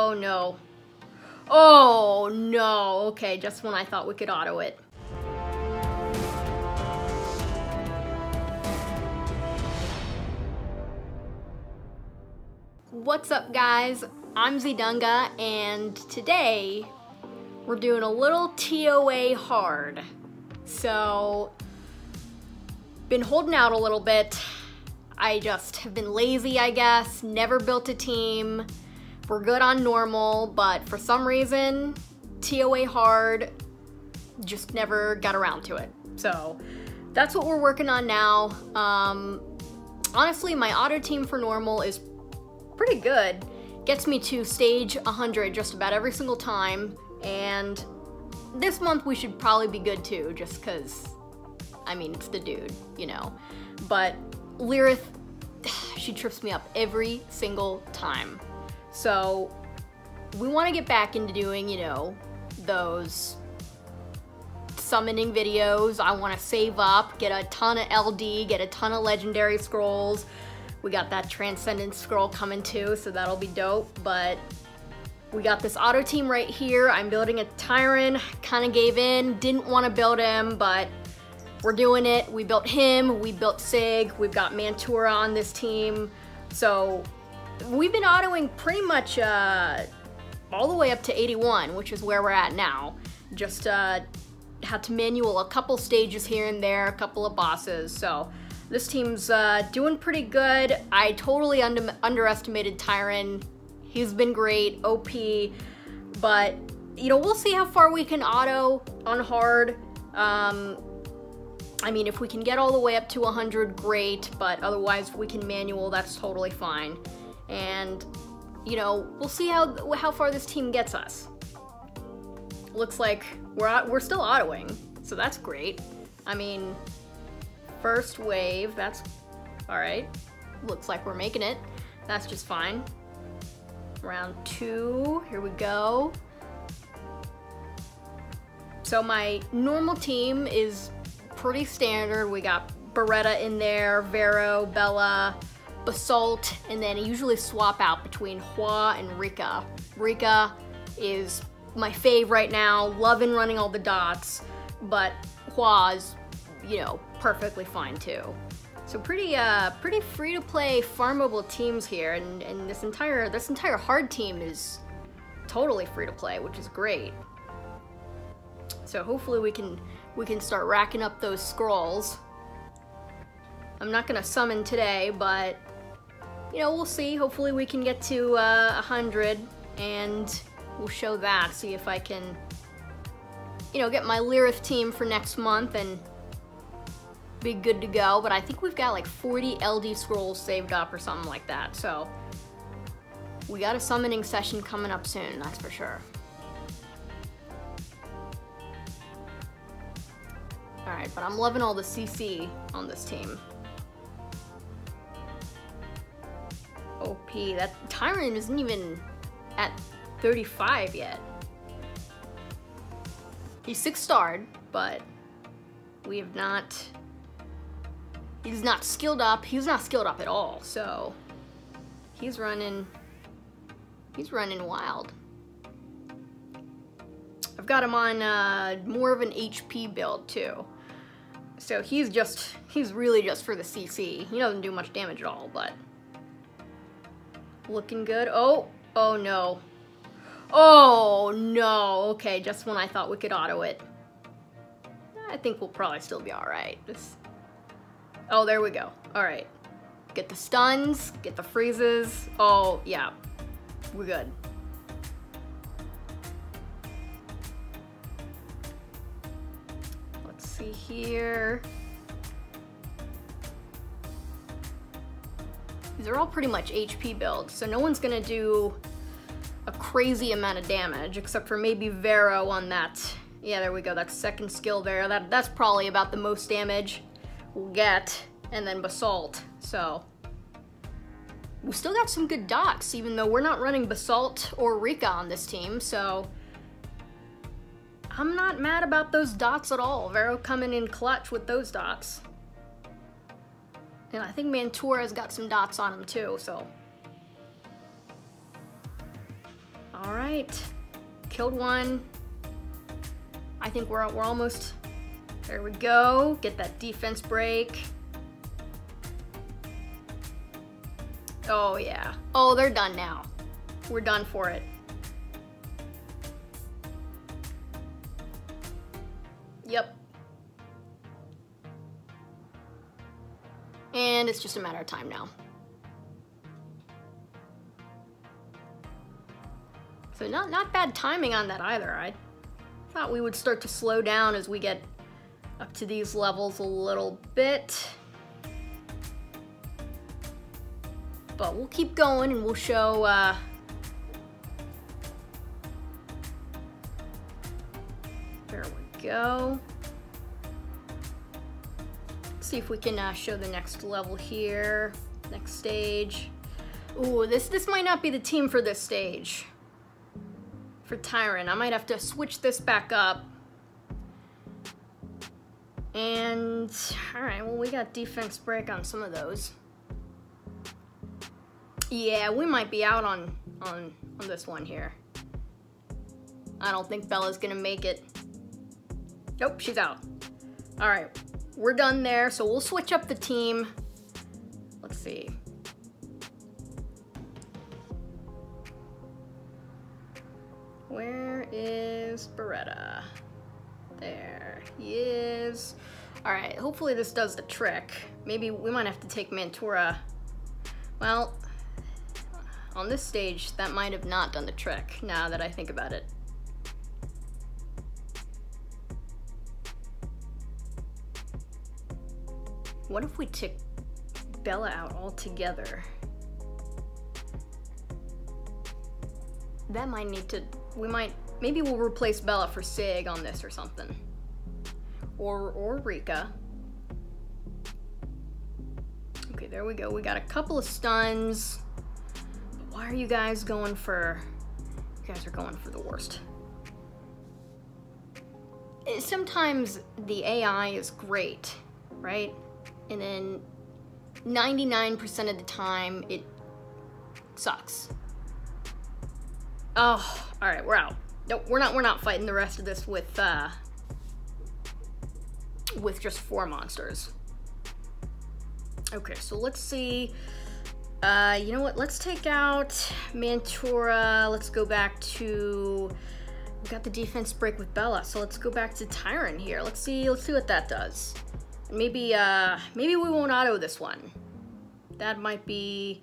Oh no. Oh no. Okay, just when I thought we could auto it. What's up guys? I'm Zidunga and today we're doing a little TOA hard. So, been holding out a little bit. I just have been lazy, I guess, never built a team. We're good on normal, but for some reason, TOA hard just never got around to it. So, that's what we're working on now. Um, honestly, my auto team for normal is pretty good. Gets me to stage 100 just about every single time, and this month we should probably be good too, just because, I mean, it's the dude, you know. But Lyrith, she trips me up every single time. So we want to get back into doing, you know, those summoning videos. I want to save up, get a ton of LD, get a ton of legendary scrolls. We got that Transcendence scroll coming too, so that'll be dope. But we got this auto team right here. I'm building a Tyron, kind of gave in, didn't want to build him, but we're doing it. We built him, we built Sig, we've got Mantura on this team. So we've been autoing pretty much uh, all the way up to 81, which is where we're at now. Just uh, had to manual a couple stages here and there, a couple of bosses, so this team's uh, doing pretty good. I totally under underestimated Tyron. He's been great, OP, but you know, we'll see how far we can auto on hard. Um, I mean, if we can get all the way up to 100, great, but otherwise we can manual, that's totally fine. And, you know, we'll see how, how far this team gets us. Looks like we're, we're still autoing, so that's great. I mean, first wave, that's all right. Looks like we're making it. That's just fine. Round two, here we go. So my normal team is pretty standard. We got Baretta in there, Vero, Bella, Basalt, and then I usually swap out between Hua and Rika. Rika is my fave right now, loving running all the dots, but Hua's, you know, perfectly fine too. So pretty, uh, pretty free to play farmable teams here, and, and this entire, this entire hard team is totally free to play, which is great. So hopefully we can, we can start racking up those scrolls. I'm not gonna summon today, but you know, we'll see. Hopefully we can get to uh, 100 and we'll show that, see if I can, you know, get my Lyrith team for next month and be good to go, but I think we've got like 40 LD scrolls saved up or something like that, so we got a summoning session coming up soon, that's for sure. Alright, but I'm loving all the CC on this team. OP, that Tyron isn't even at 35 yet. He's six starred, but we have not He's not skilled up. He's not skilled up at all, so he's running, he's running wild. I've got him on uh, more of an HP build too. So he's just, he's really just for the CC. He doesn't do much damage at all, but looking good. Oh, oh no. Oh no, okay, just when I thought we could auto it. I think we'll probably still be all right. Oh, there we go. All right. Get the stuns, get the freezes. Oh, yeah. We're good. Let's see here. These are all pretty much HP builds, so no one's gonna do a crazy amount of damage, except for maybe Vero on that. Yeah, there we go, that second skill Vero. That, that's probably about the most damage we'll get, and then Basalt. So we still got some good dots, even though we're not running Basalt or Rika on this team, so I'm not mad about those dots at all. Vero coming in clutch with those dots. And I think Mantura's got some dots on him too, so. All right, Killed one. I think we're, we're almost, there we go. Get that defense break. Oh yeah. Oh, they're done now. We're done for it. And it's just a matter of time now. So not, not bad timing on that either. I thought we would start to slow down as we get up to these levels a little bit. But we'll keep going and we'll show uh, There we go. See if we can uh, show the next level here. Next stage. Ooh, this, this might not be the team for this stage for Tyron. I might have to switch this back up. And, alright, well we got defense break on some of those. Yeah, we might be out on, on, on this one here. I don't think Bella's gonna make it. Nope, she's out. Alright, we're done there, so we'll switch up the team. Let's see. Where is Baretta? There he is. All right, hopefully this does the trick. Maybe we might have to take Mantura. Well, on this stage, that might have not done the trick, now that I think about it. What if we took Bella out altogether? That might need to we might, maybe we'll replace Bella for Sig on this or something. Or, or Rika. Okay, there we go. We got a couple of stuns. Why are you guys going for, you guys are going for the worst. Eh, sometimes the AI is great, right? And then 99% of the time it sucks. Oh, all right, we're out. No, we're not. We're not fighting the rest of this with uh, with just four monsters. Okay, so let's see. Uh, you know what? Let's take out Mantura. Let's go back to. We got the defense break with Bella, so let's go back to Tyron here. Let's see. Let's see what that does. Maybe. Uh, maybe we won't auto this one. That might be.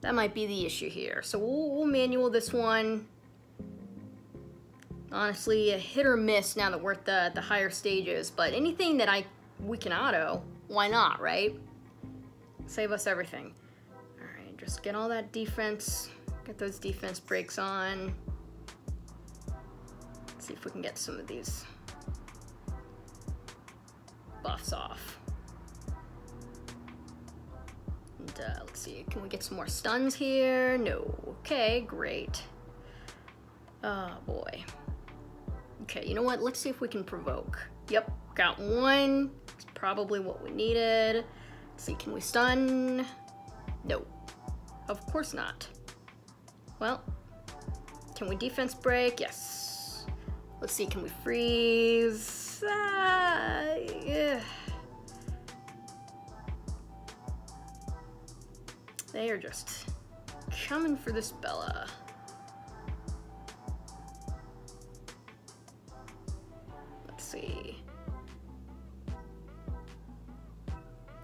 That might be the issue here. So we'll, we'll manual this one honestly a hit or miss now that we're at the, the higher stages, but anything that I we can auto, why not, right? Save us everything. All right, just get all that defense, get those defense breaks on. Let's see if we can get some of these buffs off. And uh, let's see, can we get some more stuns here? No. Okay, great. Oh boy. Okay, you know what? Let's see if we can provoke. Yep, got one. It's probably what we needed. Let's see, can we stun? No. Of course not. Well, can we defense break? Yes. Let's see, can we freeze? Ah, yeah. They are just coming for this Bella. Let's see.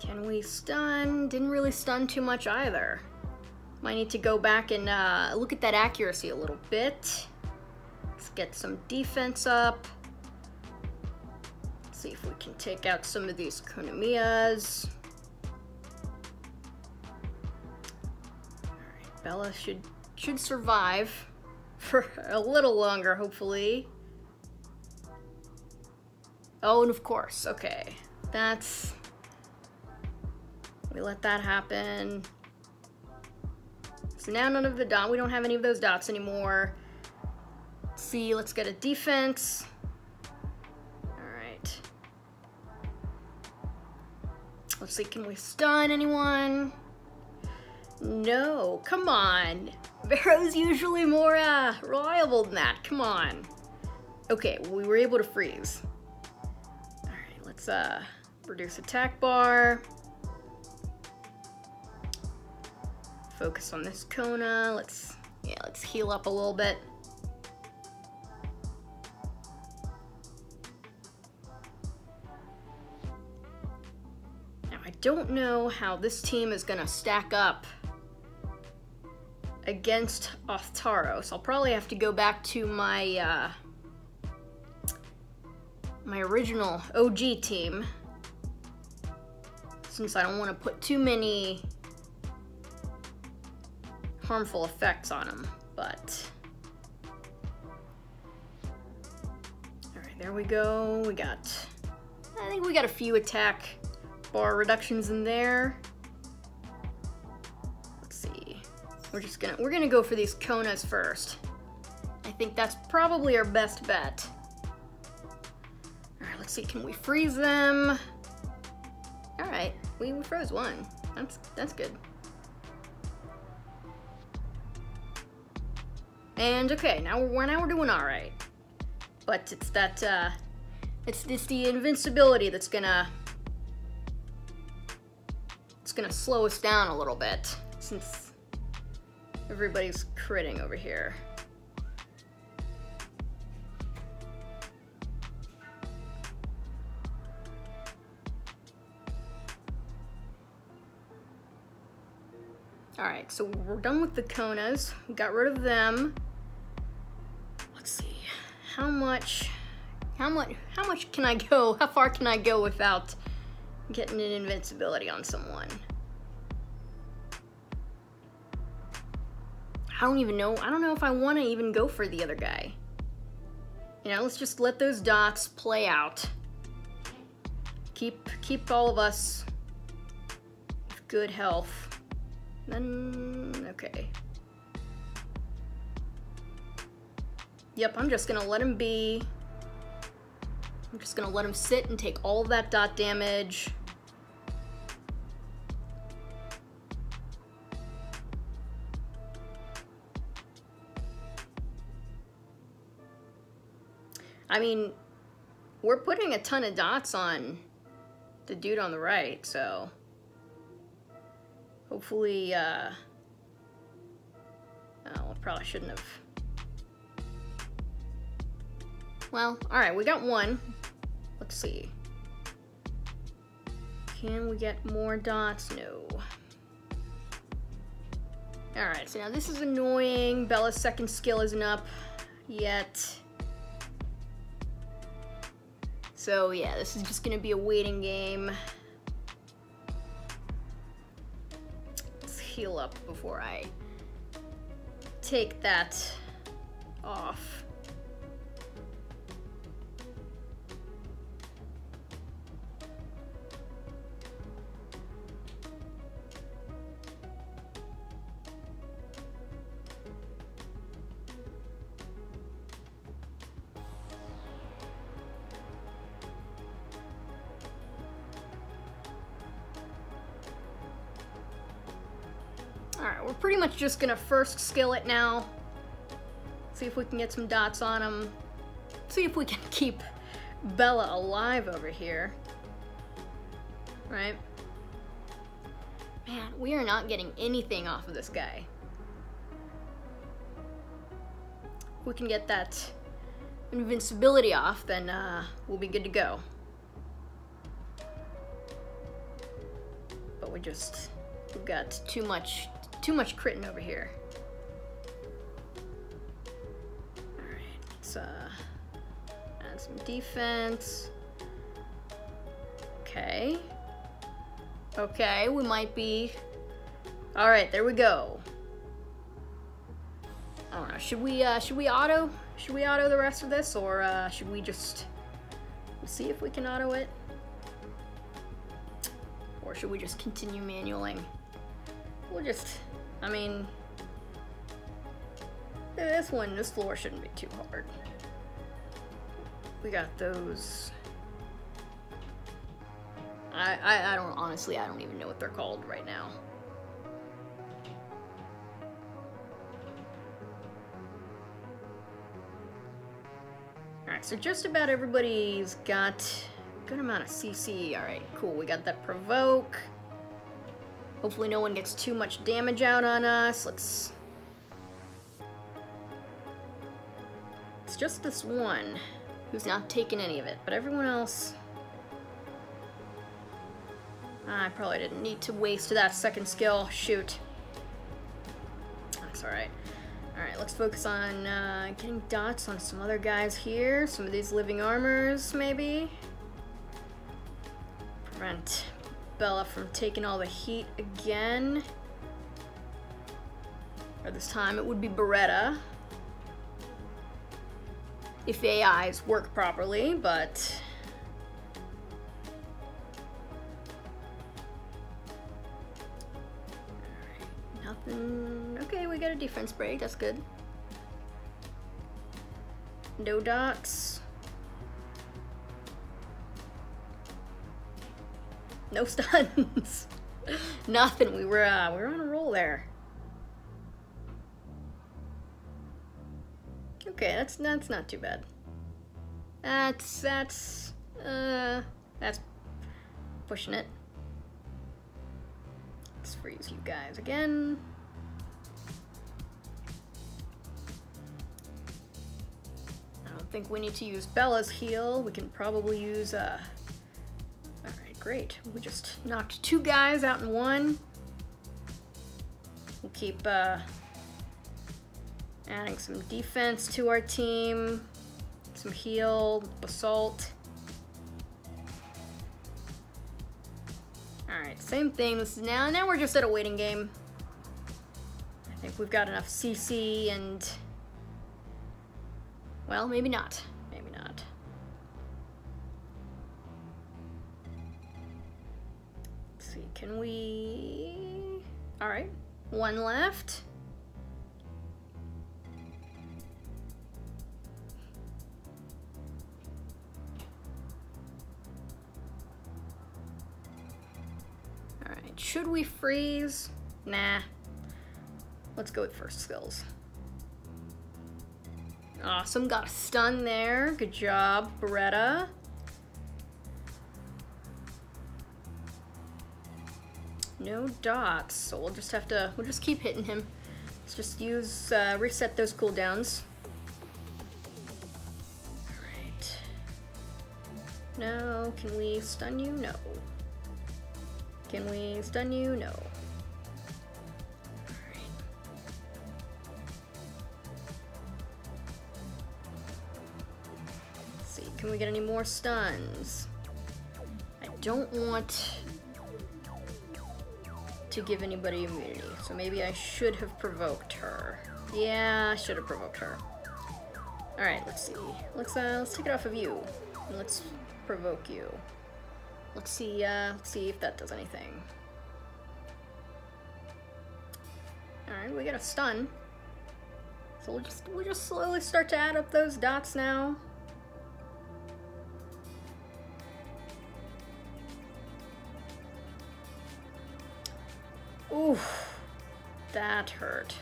Can we stun? Didn't really stun too much either. Might need to go back and uh, look at that accuracy a little bit. Let's get some defense up. See if we can take out some of these Konamiyas. Alright, Bella should should survive for a little longer, hopefully. Oh, and of course, okay. That's... We let that happen. So now none of the dot, we don't have any of those dots anymore. Let's see, let's get a defense. Let's see, can we stun anyone? No, come on. Barrow's usually more uh, reliable than that. Come on. Okay, we were able to freeze. All right, let's uh, reduce attack bar. Focus on this Kona. Let's, yeah, let's heal up a little bit. Don't know how this team is gonna stack up against Othtaros. So I'll probably have to go back to my, uh, my original OG team since I don't want to put too many harmful effects on them, but... Alright, there we go. We got... I think we got a few attack bar reductions in there. Let's see. We're just gonna... We're gonna go for these Konas first. I think that's probably our best bet. Alright, let's see. Can we freeze them? Alright, we, we froze one. That's, that's good. And okay, now we're now we're doing all right. But it's that uh, it's it's the invincibility that's gonna gonna slow us down a little bit since everybody's critting over here. All right, so we're done with the Konas. We got rid of them Let's see, how much, how much, how much can I go? How far can I go without getting an invincibility on someone? I don't even know. I don't know if I want to even go for the other guy. You know, let's just let those dots play out. Keep keep all of us with good health. Then okay. Yep, I'm just gonna let him be. I'm just gonna let him sit and take all of that dot damage. I mean, we're putting a ton of dots on the dude on the right, so hopefully, uh, oh, probably shouldn't have well, alright, we got one. Let's see. Can we get more dots? No. Alright, so now this is annoying. Bella's second skill isn't up yet. So yeah, this is just gonna be a waiting game. Let's heal up before I take that off. Alright, we're pretty much just gonna first skill it now. See if we can get some dots on him. See if we can keep Bella alive over here. Right? Man, we are not getting anything off of this guy. If we can get that invincibility off, then uh, we'll be good to go. But we just, we've got too much too much critting over here. Alright, let's uh, add some defense. Okay. Okay, we might be... Alright, there we go. I don't know, should we, uh, should we auto? Should we auto the rest of this, or uh, should we just see if we can auto it? Or should we just continue manualing? We'll just I mean, this one, this floor shouldn't be too hard. We got those. I, I, I don't, honestly, I don't even know what they're called right now. Alright, so just about everybody's got good amount of CC. Alright, cool. We got that provoke. Hopefully no one gets too much damage out on us. Let's... It's just this one who's not taking any of it, but everyone else... I probably didn't need to waste that second skill. Shoot. That's alright. Alright, let's focus on uh, getting dots on some other guys here. Some of these living armors, maybe. Prevent Bella from taking all the heat again. Or this time it would be Baretta. If the AIs work properly, but... nothing... Okay, we got a defense break, that's good. No dots. No stuns. Nothing. We were uh, we were on a roll there. Okay, that's that's not too bad. That's that's uh that's pushing it. Let's freeze you guys again. I don't think we need to use Bella's heal. We can probably use uh great. We just knocked two guys out in one. We'll keep uh, adding some defense to our team, some heal, assault. Alright, same thing. This is now, now we're just at a waiting game. I think we've got enough CC and... Well, maybe not. Can we... Alright, one left. Alright, should we freeze? Nah. Let's go with first skills. Awesome, got a stun there. Good job, Baretta. No dots, so we'll just have to, we'll just keep hitting him. Let's just use, uh, reset those cooldowns. Alright. No, can we stun you? No. Can we stun you? No. see, can we get any more stuns? I don't want to give anybody immunity. So maybe I should have provoked her. Yeah, I should have provoked her. Alright, let's see. Let's uh let's take it off of you. let's provoke you. Let's see uh let's see if that does anything. Alright, we got a stun. So we'll just we'll just slowly start to add up those dots now. Oof, that hurt.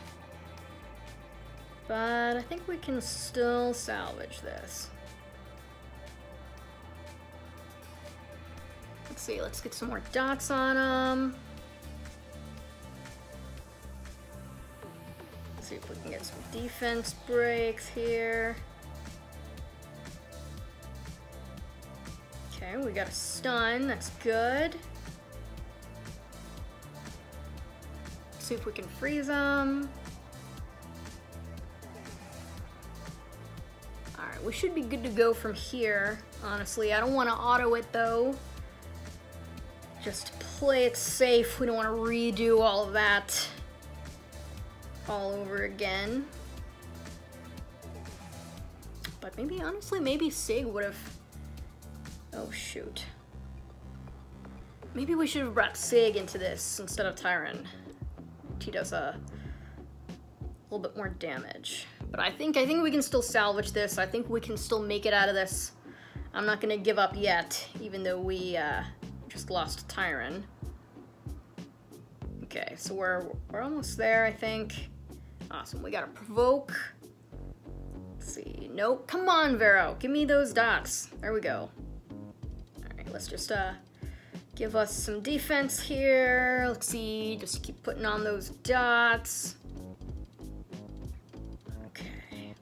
But I think we can still salvage this. Let's see, let's get some more dots on them. Let's see if we can get some defense breaks here. Okay, we got a stun, that's good. See if we can freeze them. Alright, we should be good to go from here, honestly. I don't want to auto it, though. Just play it safe. We don't want to redo all of that all over again. But maybe, honestly, maybe Sig would have... Oh, shoot. Maybe we should have brought Sig into this instead of Tyron he does a little bit more damage. But I think I think we can still salvage this. I think we can still make it out of this. I'm not gonna give up yet, even though we uh, just lost Tyron. Okay, so we're we're almost there, I think. Awesome. We got a provoke. Let's see, Nope. Come on, Vero. Give me those dots. There we go. All right, let's just uh, give us some defense here. Let's see. Just keep putting on those dots. Okay.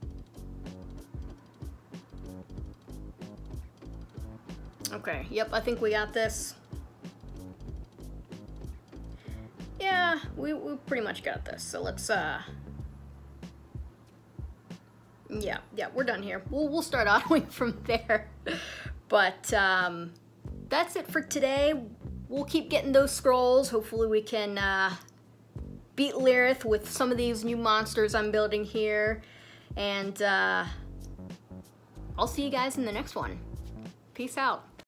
Okay, yep, I think we got this. Yeah, we, we pretty much got this. So let's, uh, yeah, yeah, we're done here. We'll, we'll start autoing from there. But um, that's it for today. We'll keep getting those scrolls. Hopefully we can uh, beat Lyrith with some of these new monsters I'm building here. And uh, I'll see you guys in the next one. Peace out.